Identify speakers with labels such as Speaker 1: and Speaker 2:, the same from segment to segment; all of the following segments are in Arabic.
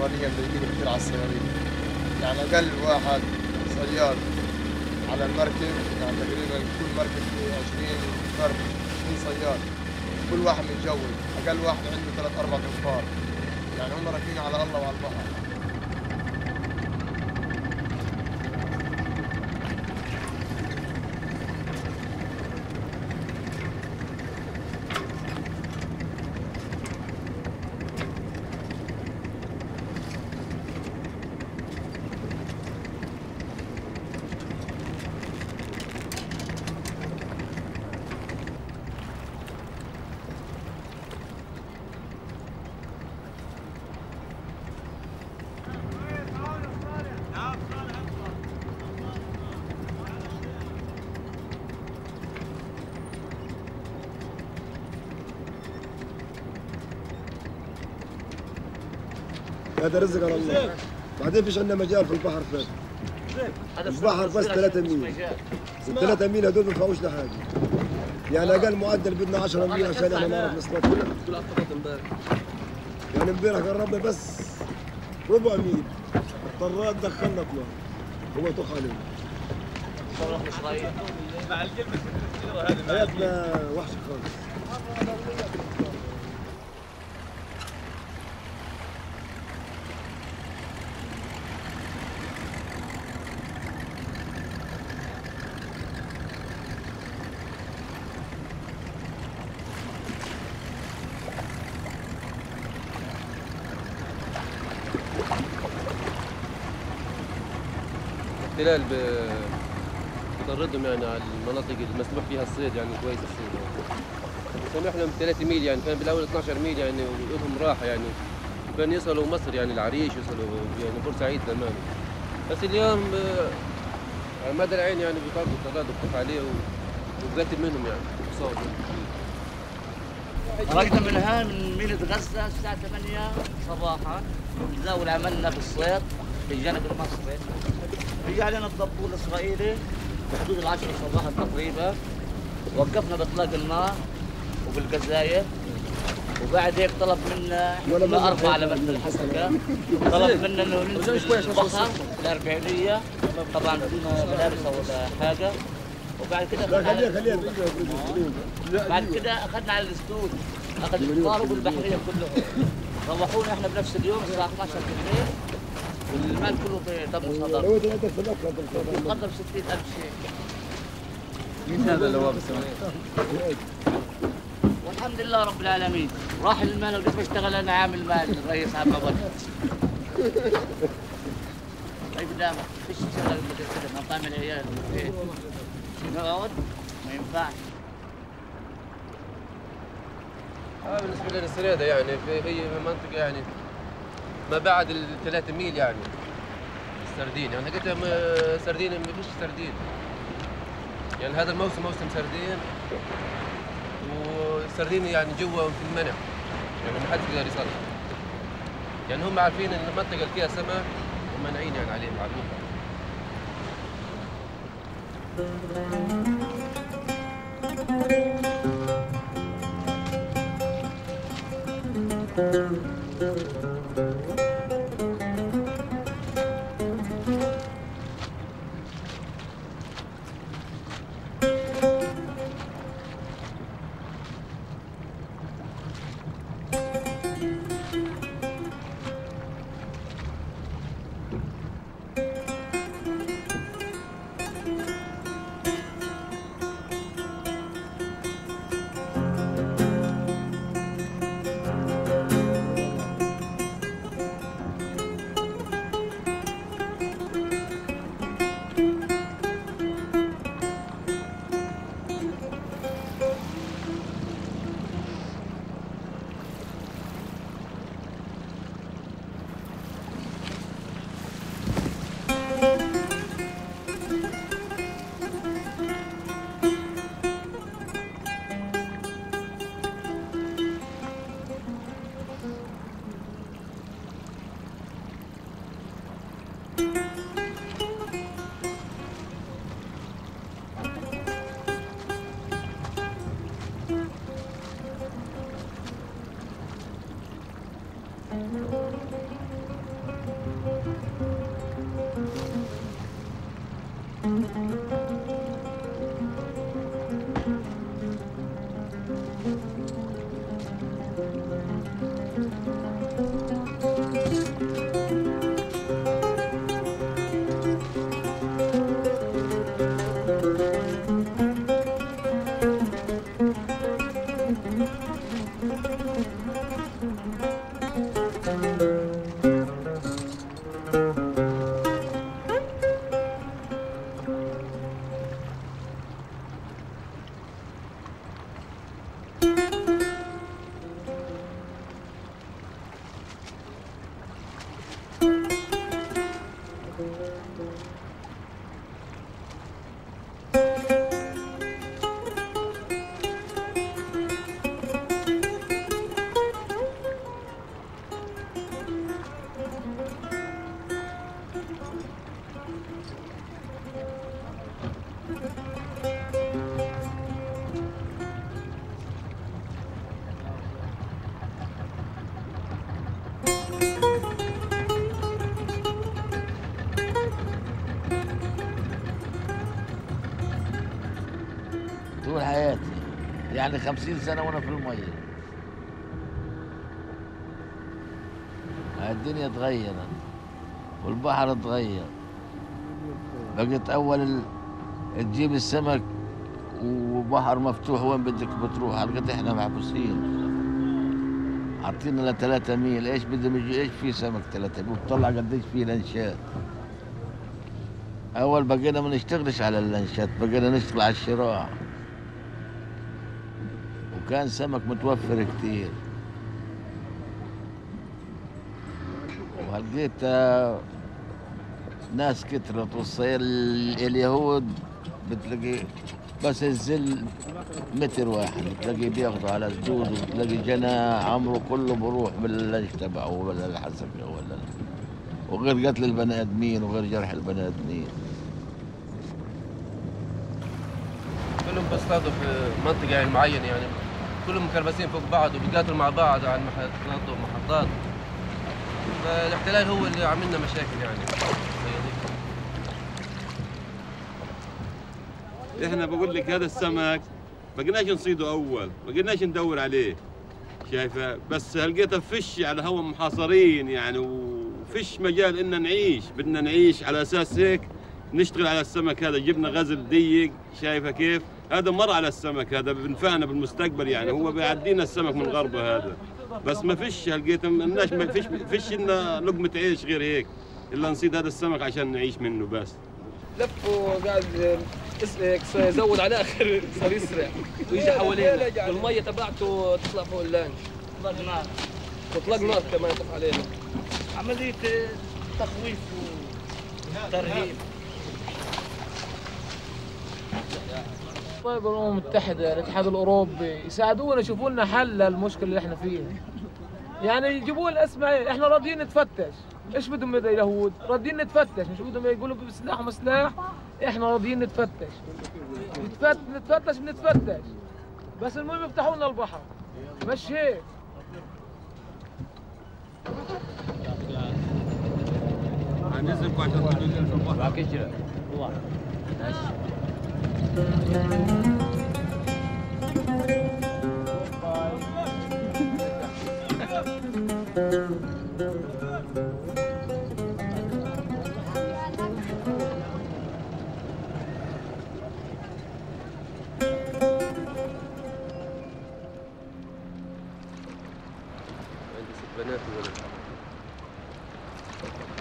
Speaker 1: القوات الإسرائيلية مضايقين كتير على الصيادين. يعني أقل واحد صياد على المركب يعني تقريبا كل مركب فيه 20 فرد 20 صياد. كل واحد متجوز أقل واحد عنده ثلاث أربع أنفار يعني هم راكبين على الله وعلى البحر.
Speaker 2: هذا رزق على الله. بعدين فيش عندنا مجال في البحر فات. البحر بس 3 ميل. الثلاثة ميل هدول ما بينفعوش لحاجة. يعني أقل معدل بدنا 10 ميل عشان إحنا نعرف نصطاد. يعني امبارح جربنا بس ربع ميل. اضطرينا دخلنا طلع هو طخ علينا. حياتنا وحشة خالص.
Speaker 3: الاحتلال ب- بيطردهم يعني على المناطق المسموح فيها الصيد يعني كويس الصيد. سامح لهم 3 ميل يعني كان بالأول 12 ميل يعني ولهم راحة يعني. وكان يصلوا مصر يعني العريش يوصلوا يعني بورسعيد زمان. بس اليوم آه، على مدى العين يعني بيطردوا الطراد بتقف عليه وبقتل منهم يعني بصوت
Speaker 4: خرجنا من هان من ميناء غزة الساعة 8 صباحا نزاول عملنا في الصيد في الجانب المصري. في علينا الدبور الإسرائيلي بحدود العشرة صباحا تقريبا وقفنا بإطلاق النار وبالقذايف وبعد هيك طلب منا
Speaker 2: ولا إحنا
Speaker 4: أربعة
Speaker 2: هيك.
Speaker 4: لبسنا الحسكة. طلب منا إنه ننزل البحر الأربعينية. طبعا بدون ملابس ولا حاجة. وبعد كده
Speaker 2: خليها
Speaker 4: على-
Speaker 2: خليها
Speaker 4: بعد كده أخذنا على الاسدود أخذ الضارب البحريه كلهم. روحونا إحنا بنفس اليوم الساعة 12 بالليل. والمال كله في تم صدر
Speaker 2: لو انت عندك في الاكل
Speaker 4: قدم 60000 شيء.
Speaker 5: مين هذا اللي هو
Speaker 4: والحمد لله رب العالمين. راح المال وقف اشتغل أنا عامل مال الرئيس عم عبد طيب لا فيش شغل كده مطاعم العيال. نقعد ما ينفعش.
Speaker 3: آه بالنسبة لنا السريدة يعني في هي منطقة يعني؟ ما بعد ال ميل يعني. السردين يعني قلت آه، سردين ما فيش سردين. يعني هذا الموسم موسم سردين. والسردين يعني جوا في المنع يعني ما حد يقدر يصلح يعني هم عارفين إن المنطقة اللي فيها سمك ومانعين يعني عليهم عارفين.
Speaker 6: يعني خمسين سنة وأنا في المية. الدنيا اتغيرت والبحر اتغير بقيت أول تجيب السمك وبحر مفتوح وين بدك بتروح؟ لقيت إحنا محبوسين عطينا لثلاثة ميل. إيش بدهم يجي؟ إيش في سمك ثلاثة ميل؟ وطلع قديش في لانشات. أول بقينا ما نشتغلش على اللانشات بقينا نشتغل على الشراع وكان سمك متوفر كتير. وهلقيت آه، ناس كترت والصير اليهود بتلاقي بس الزل متر واحد بتلاقي بياخذوا على سدود وبتلاقي جنى عمره كله بروح باللانش تبعه ولا الحسكة ولا وغير قتل البني آدمين وغير جرح البني آدمين.
Speaker 3: كلهم بيصطادوا في منطقة يعني معينة يعني. كلهم مكربسين فوق بعض وبيقاتلوا مع بعض على المحطات والمحطات فالاحتلال هو اللي عامل لنا مشاكل يعني.
Speaker 7: إحنا بقول لك هذا السمك ما قلناش نصيده أول ما قلناش ندور عليه. شايفة؟ بس لقيته فش على هوا محاصرين يعني وفش مجال إن نعيش. بدنا نعيش على أساس هيك نشتغل على السمك هذا. جبنا غزل ضيق شايفة كيف؟ هذا مر على السمك هذا بنفعنا بالمستقبل يعني هو بيعدينا السمك من غربه هذا. بس ما فيش لقيت ما فيش فيش لنا لقمة عيش غير هيك إلا نصيد هذا السمك عشان نعيش منه بس.
Speaker 8: لف وقاعد يزود على آخر صار يسرع. ويجي حوالينا. والمية تبعته تطلع فوق اللانش.
Speaker 4: اطلق نار
Speaker 8: واطلاق نار كمان يطلع علينا.
Speaker 4: عملية تخويف وترهيب.
Speaker 9: طيب الامم المتحده الاتحاد الأوروبي. يساعدونا يشوفوا لنا حل للمشكلة اللي إحنا فيها. يعني يجيبوا لنا اسمع إحنا راضيين نتفتش. إيش بدهم من اليهود؟ راضيين نتفتش. مش بدهم يقولوا بسلاح ومسلاح؟ إحنا راضيين نتفتش. نتفت... نتفتش بنتفتش. بس المهم يفتحوا لنا البحر. مش هيك؟
Speaker 7: هنزلكم عشان في البحر.
Speaker 3: ست بنات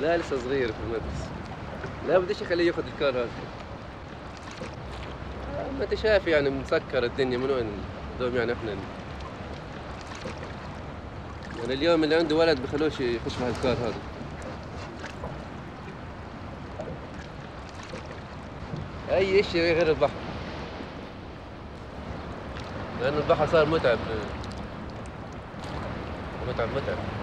Speaker 3: لا لسه صغير في المدرسة. لا بديش أخليه ياخذ الكار هذا. ما أنت شايف يعني مسكر الدنيا من وين دوم يعني إحنا؟ يعني اليوم اللي عنده ولد بخلوش يخش مع الكار هذا. أي شيء غير البحر. لأن البحر صار متعب. متعب متعب.